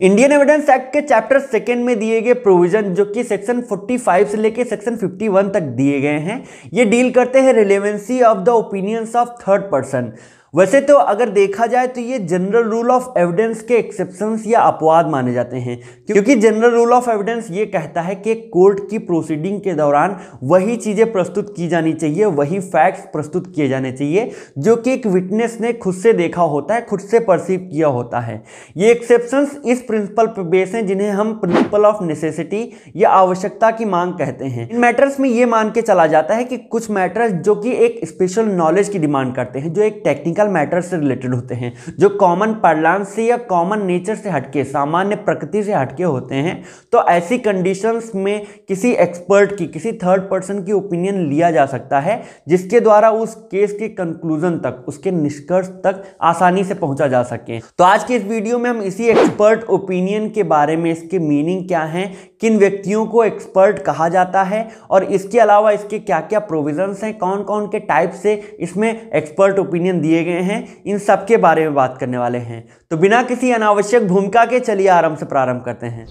Indian evidence act के chapter second में दिए गए प्रोविज़न जो कि सेक्शन 45 से लेकर सेक्शन 51 तक दिए गए हैं, ये डील करते हैं relevancy of the opinions of third person वैसे तो अगर देखा जाए तो ये जनरल रूल ऑफ़ एविडेंस के एक्सेप्शंस या अपवाद माने जाते हैं, क्योंकि जनरल रूल ऑफ़ एविडेंस ये कहता है कि कोर्ट की प्रोसीडिंग के दौरान वही चीज़ें प्रस्तुत की जानी चाहिए, वही फैक्ट्स प्रस्तुत किए जाने चाहिए, जो कि एक विटनेस ने खुद से देखा होता है, खुद से परसीव किया होता है। ये एक्सेप्शंस इस प्रिंसिपल पर बेस हैं, जिन्हें हम प्रिंसिपल ऑफ़ नेसेसिटी या आवश्यकता की मांग कहते हैं। इन मैटर्स में ये मान के चला जाता है कि कुछ मैटर्स जो कि एक स्पेशल नॉलेज की डिमांड करते हैं, जो एक टेक्निकल टेक्निकल मैटर से रिलेटेड होते हैं, जो कॉमन पार्लांस से या कॉमन नेचर से हटके, सामान्य प्रकृति से हटके होते हैं तो ऐसी कंडीशंस में किसी एक्सपर्ट की, किसी थर्ड पर्सन की ओपिनियन लिया जा सकता है, जिसके द्वारा उस केस के कंक्लूजन तक, उसके निष्कर्ष तक आसानी से पहुँचा जा सके। तो आज के इस वीडियो में हम इसी एक्सपर्ट ओपिनियन के बारे में, इसके मीनिंग क्या है, किन व्यक्तियों को एक्सपर्ट कहा जाता है, और इसके अलावा इसके क्या क्या प्रोविजंस हैं कौन कौन के टाइप से इसमें एक्सपर्ट ओपिनियन दिए गए हैं, इन सब के बारे में बात करने वाले हैं। तो बिना किसी अनावश्यक भूमिका के चलिए आराम से प्रारंभ करते हैं।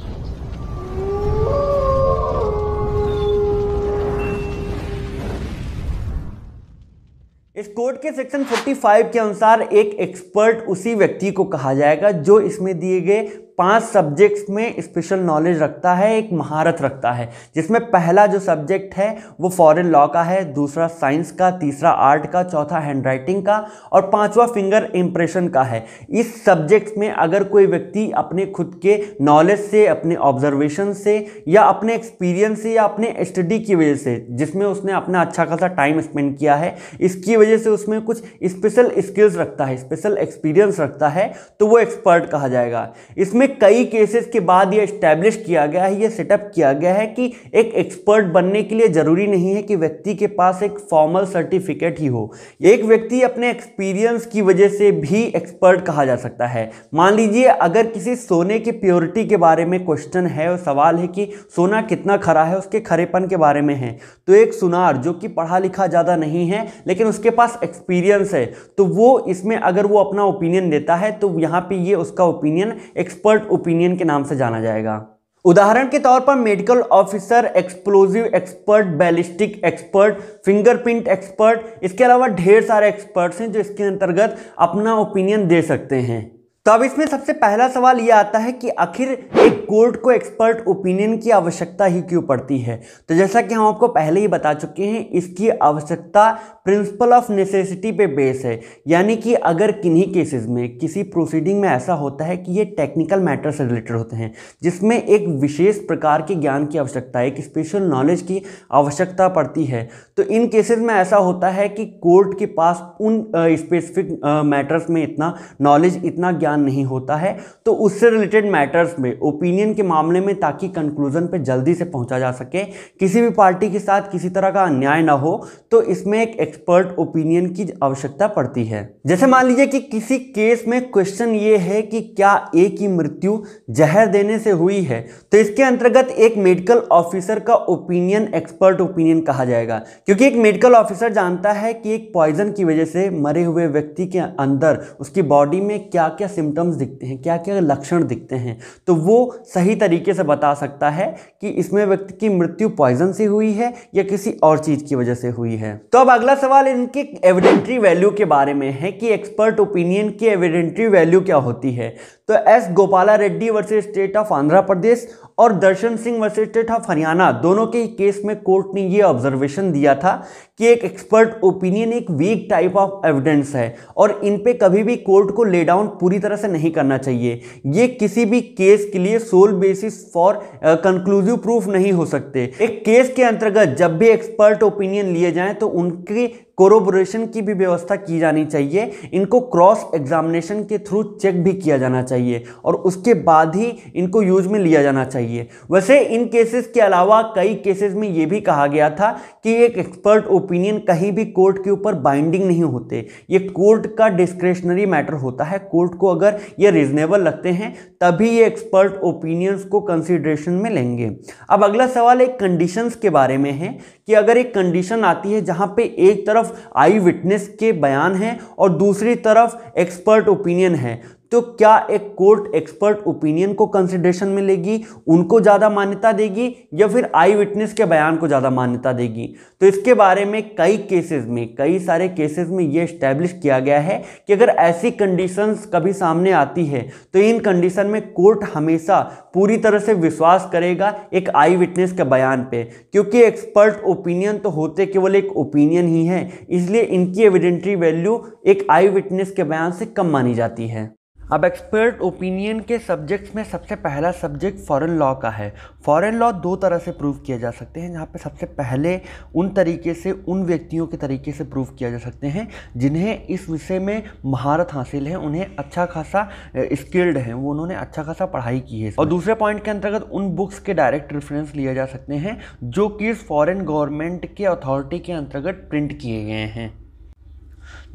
इस कोड के सेक्शन 45 के अनुसार एक एक्सपर्ट उसी व्यक्ति को कहा जाएगा जो इसमें दिए गए पाँच सब्जेक्ट्स में स्पेशल नॉलेज रखता है, एक महारत रखता है, जिसमें पहला जो सब्जेक्ट है, वो फॉरेन लॉ का है, दूसरा साइंस का, तीसरा आर्ट का, चौथा हैंडराइटिंग का और पांचवा फिंगर इम्प्रेशन का है। इस सब्जेक्ट में अगर कोई व्यक्ति अपने खुद के नॉलेज से, अपने ऑब्जर्वेशन से या अपने एक्सपीरियंस से या अपने स्टडी की वजह से, जिसमें उसने अपना अच्छा खासा टाइम स्पेंड किया है, इसकी वजह से उसमें कुछ स्पेशल स्किल्स रखता है स्पेशल एक्सपीरियंस रखता है तो वो एक्सपर्ट कहा जाएगा। इसमें में कई केसेस के बाद ये स्टैब्लिश किया गया है, ये सेटअप किया गया है कि एक एक्सपर्ट बनने के लिए ज़रूरी नहीं है कि व्यक्ति के पास एक फॉर्मल सर्टिफिकेट ही हो। एक व्यक्ति अपने एक्सपीरियंस की वजह से भी एक्सपर्ट कहा जा सकता है। मान लीजिए, अगर किसी सोने की प्योरिटी के बारे में क्वेश्चन है और सवाल है कि सोना कितना खरा है, उसके खरेपन के बारे में है तो एक सुनार जो कि पढ़ा लिखा ज़्यादा नहीं है, लेकिन उसके पास एक्सपीरियंस है तो वो इसमें अगर वो अपना ओपिनियन देता है तो यहाँ पे ये उसका ओपिनियन एक्सपर्ट एक्सपर्ट ओपिनियन के नाम से जाना जाएगा। उदाहरण के तौर पर medical officer explosive expert ballistic expert fingerprint expert इसके अलावा ढेर सारे एक्सपर्ट्स हैं जो इसके अंतर्गत अपना ओपिनियन दे सकते हैं। तो अब इसमें सबसे पहला सवाल यह आता है कि आखिर एक कोर्ट को एक्सपर्ट ओपिनियन की आवश्यकता ही क्यों पड़ती है? तो जैसा कि हम आपको पहले ही बता चुके हैं, इसकी आवश्यकता प्रिंसिपल ऑफ़ नेसेसिटी पे बेस है। यानी कि अगर किन्हीं केसेस में, किसी प्रोसीडिंग में ऐसा होता है कि ये टेक्निकल मैटर से रिलेटेड होते हैं, जिसमें एक विशेष प्रकार के ज्ञान की आवश्यकता एक स्पेशल नॉलेज की आवश्यकता पड़ती है तो इन केसेस में ऐसा होता है कि कोर्ट के पास उन स्पेसिफिक मैटर्स में इतना नॉलेज इतना ज्ञान नहीं होता है तो उससे रिलेटेड मैटर्स में ओपिनियन के मामले में ताकि कंक्लूजन पे जल्दी से पहुँचा जा सके। किसी भी पार्टी के साथ किसी तरह का अन्याय ना हो तो इसमें एक एक्सपर्ट ओपिनियन की आवश्यकता पड़ती है। जैसे मान लीजिए कि किसी केस में क्वेश्चन ये है कि क्या ए की मृत्यु जहर देने से हुई है तो इसके अंतर्गत एक मेडिकल ऑफिसर का ओपिनियन एक्सपर्ट ओपिनियन कहा जाएगा। क्योंकि एक मेडिकल ऑफिसर जानता है कि एक पॉइजन की वजह से मरे हुए व्यक्ति के अंदर, उसकी बॉडी में क्या क्या सिम्टम्स दिखते हैं क्या क्या लक्षण दिखते हैं तो वो सही तरीके से बता सकता है कि इसमें व्यक्ति की मृत्यु पॉइजन से हुई है या किसी और चीज़ की वजह से हुई है। तो अब अगला सवाल इनके एविडेंट्री वैल्यू के बारे में है कि एक्सपर्ट ओपिनियन की एविडेंट्री वैल्यू क्या होती है? तो S Gopala Reddy versus state of Andhra Pradesh और Darshan Singh versus state of Haryana, दोनों के केस में कोर्ट ने ये ऑब्जर्वेशन दिया था कि एक एक्सपर्ट ओपिनियन एक वीक टाइप ऑफ़ एविडेंस है और इन पे कभी भी कोर्ट को ले डाउन पूरी तरह से नहीं करना चाहिए। ये किसी भी केस के लिए sole basis for conclusive proof नहीं हो सकते। एक केस के अंतर्गत जब भी एक्सपर्ट ओपिनियन लिए जाएँ तो उनके कोरोबोरेशन की भी व्यवस्था की जानी चाहिए। इनको क्रॉस एग्जामिनेशन के थ्रू चेक भी किया जाना चाहिए और उसके बाद ही इनको यूज़ में लिया जाना चाहिए। वैसे इन केसेस के अलावा कई केसेस में ये भी कहा गया था कि एक एक्सपर्ट ओपिनियन कहीं भी कोर्ट के ऊपर बाइंडिंग नहीं होते। ये कोर्ट का डिस्क्रेशनरी मैटर होता है। कोर्ट को अगर ये रिजनेबल लगते हैं, तभी ये एक्सपर्ट ओपिनियंस को कंसिडरेशन में लेंगे। अब अगला सवाल एक कंडीशंस के बारे में है कि अगर एक कंडीशन आती है जहाँ पे एक तरफ़ आई विटनेस के बयान हैं और दूसरी तरफ़ एक्सपर्ट ओपिनियन है। तो क्या एक कोर्ट एक्सपर्ट ओपिनियन को कंसिडरेशन में लेगी, उनको ज़्यादा मान्यता देगी या फिर आई विटनेस के बयान को ज़्यादा मान्यता देगी? तो इसके बारे में कई केसेस में, कई सारे केसेस में ये स्टैब्लिश किया गया है कि अगर ऐसी कंडीशंस कभी सामने आती है तो इन कंडीशन में कोर्ट हमेशा पूरी तरह से विश्वास करेगा एक आई विटनेस के बयान पे। क्योंकि एक्सपर्ट ओपिनियन तो होते केवल एक ओपिनियन ही है, इसलिए इनकी एविडेंट्री वैल्यू एक आई विटनेस के बयान से कम मानी जाती है। अब एक्सपर्ट ओपिनियन के सब्जेक्ट्स में सबसे पहला सब्जेक्ट फॉरेन लॉ का है। फॉरेन लॉ दो तरह से प्रूव किए जा सकते हैं, जहाँ पे सबसे पहले उन तरीके से, उन व्यक्तियों के तरीके से प्रूव किया जा सकते हैं, जिन्हें इस विषय में महारत हासिल है, उन्हें अच्छा खासा स्किल्ड है, वो उन्होंने अच्छा खासा पढ़ाई की है और दूसरे पॉइंट के अंतर्गत उन बुक्स के डायरेक्ट रेफरेंस लिए जा सकते हैं, जो कि फॉरेन गवर्नमेंट के अथॉरिटी के अंतर्गत प्रिंट किए गए हैं।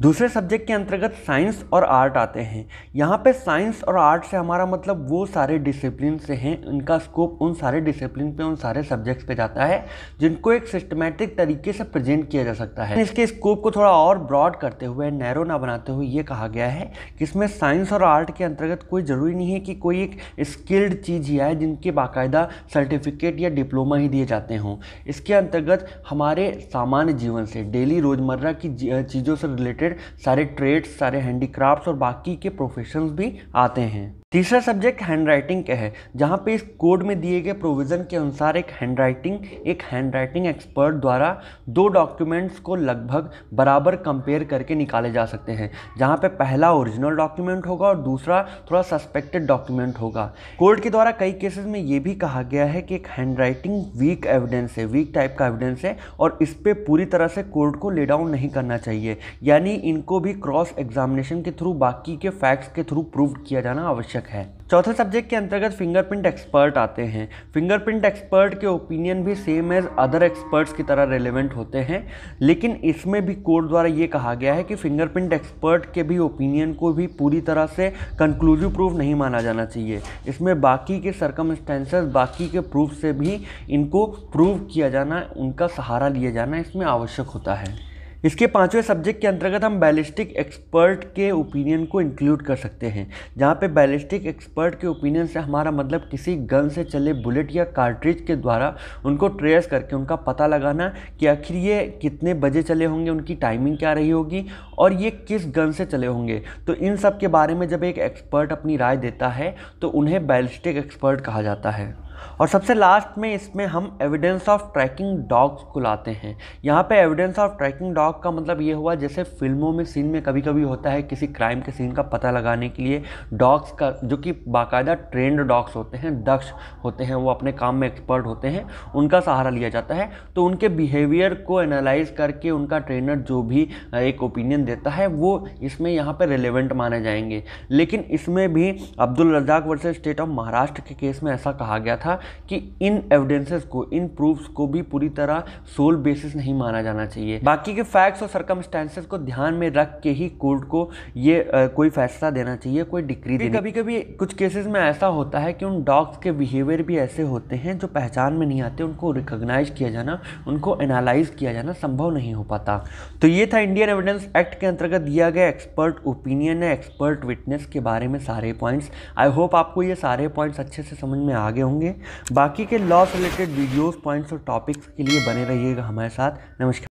दूसरे सब्जेक्ट के अंतर्गत साइंस और आर्ट आते हैं। यहाँ पे साइंस और आर्ट से हमारा मतलब वो सारे डिसिप्लिन से हैं, इनका स्कोप उन सारे डिसिप्लिन पे, उन सारे सब्जेक्ट्स पे जाता है, जिनको एक सिस्टमेटिक तरीके से प्रेजेंट किया जा सकता है। इसके स्कोप को थोड़ा और ब्रॉड करते हुए नैरो ना बनाते हुए ये कहा गया है कि इसमें साइंस और आर्ट के अंतर्गत कोई ज़रूरी नहीं है कि कोई एक स्किल्ड चीज़ ही आए जिनके बाकायदा सर्टिफिकेट या डिप्लोमा ही दिए जाते हों। इसके अंतर्गत हमारे सामान्य जीवन से डेली रोज़मर्रा की चीज़ों से रिलेटेड सारे ट्रेड्स सारे हैंडीक्राफ्ट्स और बाकी के प्रोफेशंस भी आते हैं। तीसरा सब्जेक्ट हैंड राइटिंग का है, जहाँ पे इस कोड में दिए गए प्रोविज़न के अनुसार एक हैंड राइटिंग एक हैंड राइटिंग एक्सपर्ट द्वारा दो डॉक्यूमेंट्स को लगभग बराबर कंपेयर करके निकाले जा सकते हैं, जहाँ पे पहला ओरिजिनल डॉक्यूमेंट होगा और दूसरा थोड़ा सस्पेक्टेड डॉक्यूमेंट होगा। कोर्ट के द्वारा कई केसेस में ये भी कहा गया है कि एक हैंड राइटिंग वीक एविडेंस है वीक टाइप का एविडेंस है, और इस पर पूरी तरह से कोर्ट को ले डाउन नहीं करना चाहिए। यानी इनको भी क्रॉस एग्जामिनेशन के थ्रू बाकी के फैक्ट्स के थ्रू प्रूव किया जाना आवश्यक आवश्यक है। चौथे सब्जेक्ट के अंतर्गत फिंगरप्रिंट एक्सपर्ट आते हैं। फिंगरप्रिंट एक्सपर्ट के ओपिनियन भी सेम एज अदर एक्सपर्ट्स की तरह रेलिवेंट होते हैं। लेकिन इसमें भी कोर्ट द्वारा ये कहा गया है कि फिंगरप्रिंट एक्सपर्ट के भी ओपिनियन को भी पूरी तरह से कंक्लूसिव प्रूफ नहीं माना जाना चाहिए। इसमें बाकी के सरकमस्टेंसेस बाकी के प्रूफ से भी इनको प्रूव किया जाना, उनका सहारा लिया जाना इसमें आवश्यक होता है। इसके पाँचवें सब्जेक्ट के अंतर्गत हम बैलिस्टिक एक्सपर्ट के ओपिनियन को इंक्लूड कर सकते हैं। जहाँ पे बैलिस्टिक एक्सपर्ट के ओपिनियन से हमारा मतलब किसी गन से चले बुलेट या कार्ट्रिज के द्वारा उनको ट्रेस करके उनका पता लगाना कि आखिर ये कितने बजे चले होंगे, उनकी टाइमिंग क्या रही होगी और ये किस गन से चले होंगे। तो इन सब के बारे में जब एक एक्सपर्ट अपनी राय देता है तो उन्हें बैलिस्टिक एक्सपर्ट कहा जाता है। और सबसे लास्ट में इसमें हम एविडेंस ऑफ़ ट्रैकिंग डॉग्स को लाते हैं। यहाँ पे एविडेंस ऑफ़ ट्रैकिंग डॉग का मतलब ये हुआ, जैसे फ़िल्मों में सीन में कभी कभी होता है किसी क्राइम के सीन का पता लगाने के लिए डॉग्स का, जो कि बाकायदा ट्रेंड डॉग्स होते हैं, दक्ष होते हैं, वो अपने काम में एक्सपर्ट होते हैं, उनका सहारा लिया जाता है। तो उनके बिहेवियर को एनालाइज करके उनका ट्रेनर जो भी एक ओपिनियन देता है, वो इसमें यहाँ पर रिलेवेंट माने जाएँगे। लेकिन इसमें भी Abdul Razak versus state of Maharashtra के केस में ऐसा कहा गया था था कि इन एविडेंसेस को इन प्रूफ्स को भी पूरी तरह सोल बेसिस नहीं माना जाना चाहिए। बाकी के फैक्ट्स और सरकमस्टेंसेस को ध्यान में रख के ही कोर्ट को ये आ, कोई फैसला देना चाहिए कोई डिक्री देनी कभी कभी कुछ केसेस में ऐसा होता है कि उन डॉग्स के बिहेवियर भी ऐसे होते हैं जो पहचान में नहीं आते उनको रिकोगनाइज किया जाना उनको एनालाइज किया जाना संभव नहीं हो पाता। तो ये था इंडियन एविडेंस एक्ट के अंतर्गत दिया गया एक्सपर्ट ओपिनियन है एक्सपर्ट विटनेस के बारे में सारे पॉइंट्स आई होप आपको ये सारे पॉइंट्स अच्छे से समझ में आ गए होंगे। बाकी के लॉ से रिलेटेड वीडियोस पॉइंट्स और टॉपिक्स के लिए बने रहिएगा हमारे साथ। नमस्कार।